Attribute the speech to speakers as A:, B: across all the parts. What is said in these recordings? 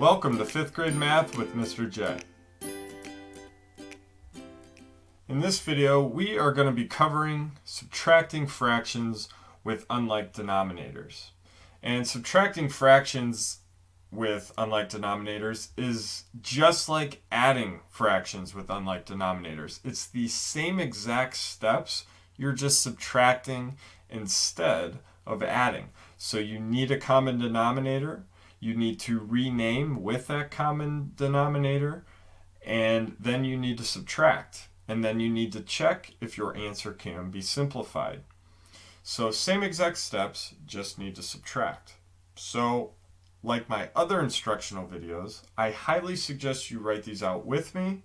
A: Welcome to 5th grade math with Mr. J. In this video, we are going to be covering subtracting fractions with unlike denominators. And subtracting fractions with unlike denominators is just like adding fractions with unlike denominators. It's the same exact steps, you're just subtracting instead of adding. So you need a common denominator, you need to rename with that common denominator, and then you need to subtract. And then you need to check if your answer can be simplified. So same exact steps, just need to subtract. So like my other instructional videos, I highly suggest you write these out with me.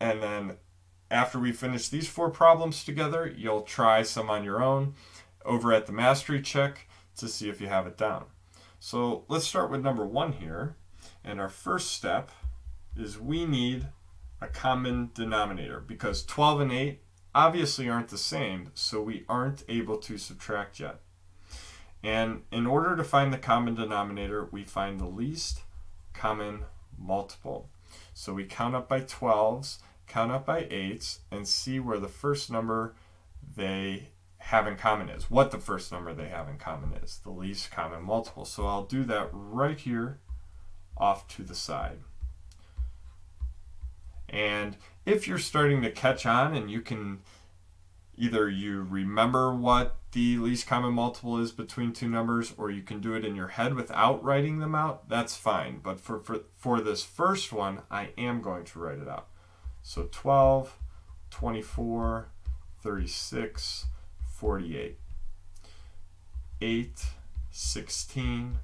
A: And then after we finish these four problems together, you'll try some on your own over at the mastery check to see if you have it down. So let's start with number one here. And our first step is we need a common denominator because 12 and 8 obviously aren't the same, so we aren't able to subtract yet. And in order to find the common denominator, we find the least common multiple. So we count up by 12s, count up by 8s, and see where the first number they have in common is, what the first number they have in common is, the least common multiple. So I'll do that right here off to the side. And if you're starting to catch on and you can either you remember what the least common multiple is between two numbers or you can do it in your head without writing them out, that's fine. But for, for, for this first one, I am going to write it out. So 12, 24, 36, 48. 8, 16,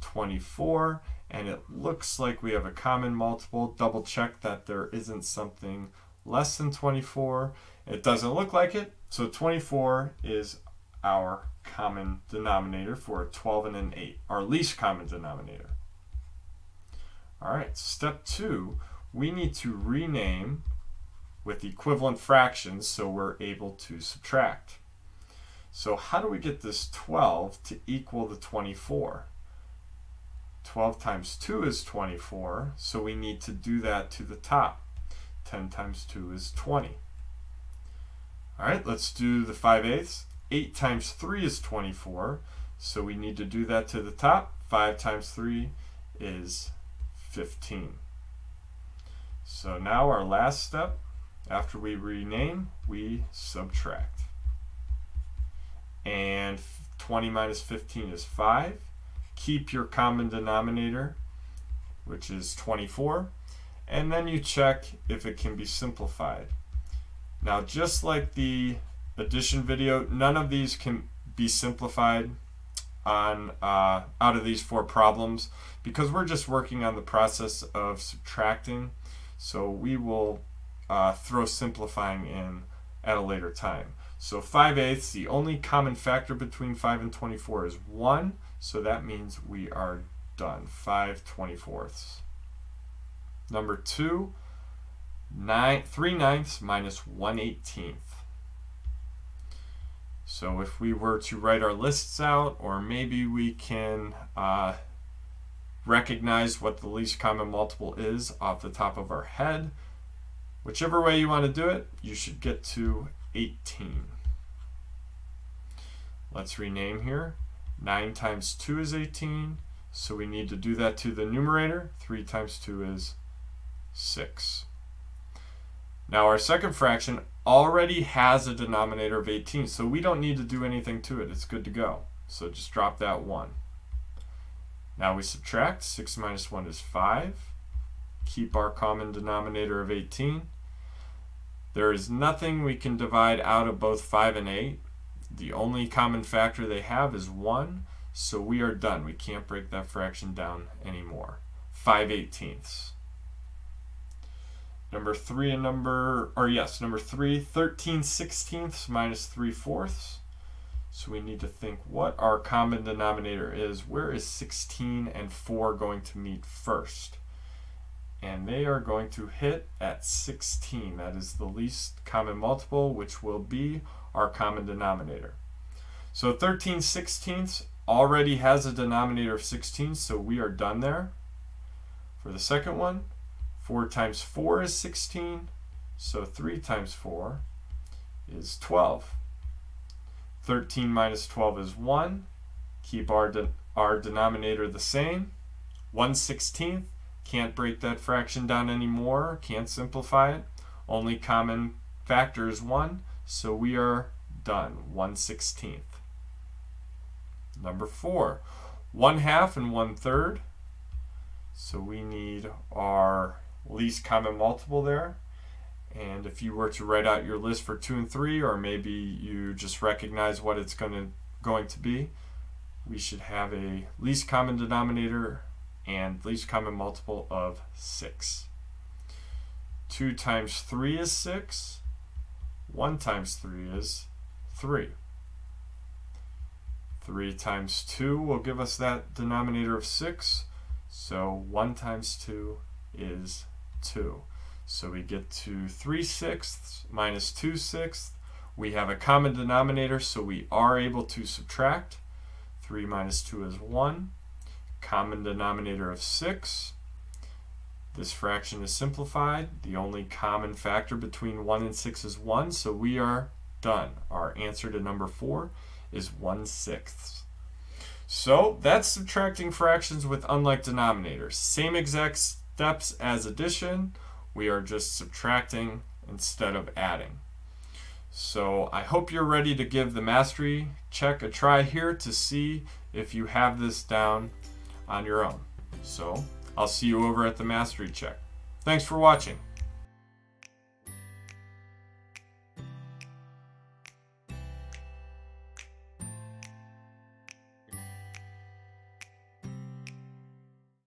A: 24, and it looks like we have a common multiple. Double check that there isn't something less than 24. It doesn't look like it, so 24 is our common denominator for a 12 and an 8, our least common denominator. All right, step two, we need to rename with equivalent fractions so we're able to subtract. So how do we get this 12 to equal the 24? 12 times 2 is 24, so we need to do that to the top. 10 times 2 is 20. All right, let's do the 5 eighths. 8 times 3 is 24, so we need to do that to the top. 5 times 3 is 15. So now our last step, after we rename, we subtract. And 20 minus 15 is 5 keep your common denominator, which is 24, and then you check if it can be simplified. Now, just like the addition video, none of these can be simplified on uh, out of these four problems because we're just working on the process of subtracting. So we will uh, throw simplifying in at a later time. So 5 eighths, the only common factor between 5 and 24 is 1. So that means we are done. 5 24ths. Number 2, nine, 3 ninths minus 1 18th. So if we were to write our lists out, or maybe we can uh, recognize what the least common multiple is off the top of our head, whichever way you want to do it, you should get to 18. Let's rename here. 9 times 2 is 18, so we need to do that to the numerator. 3 times 2 is 6. Now our second fraction already has a denominator of 18, so we don't need to do anything to it. It's good to go. So just drop that 1. Now we subtract. 6 minus 1 is 5. Keep our common denominator of 18. There is nothing we can divide out of both 5 and 8. The only common factor they have is 1, so we are done. We can't break that fraction down anymore. 5 eighteenths. Number 3 and number, or yes, number 3, 13 sixteenths minus 3 fourths. So we need to think what our common denominator is. Where is 16 and 4 going to meet first? And they are going to hit at 16. That is the least common multiple, which will be our common denominator. So 13 sixteenths already has a denominator of 16, so we are done there. For the second one, 4 times 4 is 16, so 3 times 4 is 12. 13 minus 12 is 1. Keep our, de our denominator the same. 1 16th, can't break that fraction down anymore, can't simplify it. Only common factor is 1, so we are done, 1 16th. Number 4, 1 half and 1 third. So we need our least common multiple there. And if you were to write out your list for 2 and 3, or maybe you just recognize what it's going to, going to be, we should have a least common denominator and least common multiple of 6. 2 times 3 is 6. 1 times 3 is 3. 3 times 2 will give us that denominator of 6. So 1 times 2 is 2. So we get to 3 sixths minus 2 sixths. We have a common denominator, so we are able to subtract. 3 minus 2 is 1. Common denominator of 6. This fraction is simplified. The only common factor between 1 and 6 is 1, so we are done. Our answer to number 4 is 1 sixth. So that's subtracting fractions with unlike denominators. Same exact steps as addition we are just subtracting instead of adding. So I hope you're ready to give the mastery check a try here to see if you have this down on your own. So I'll see you over at the mastery check. Thanks for watching.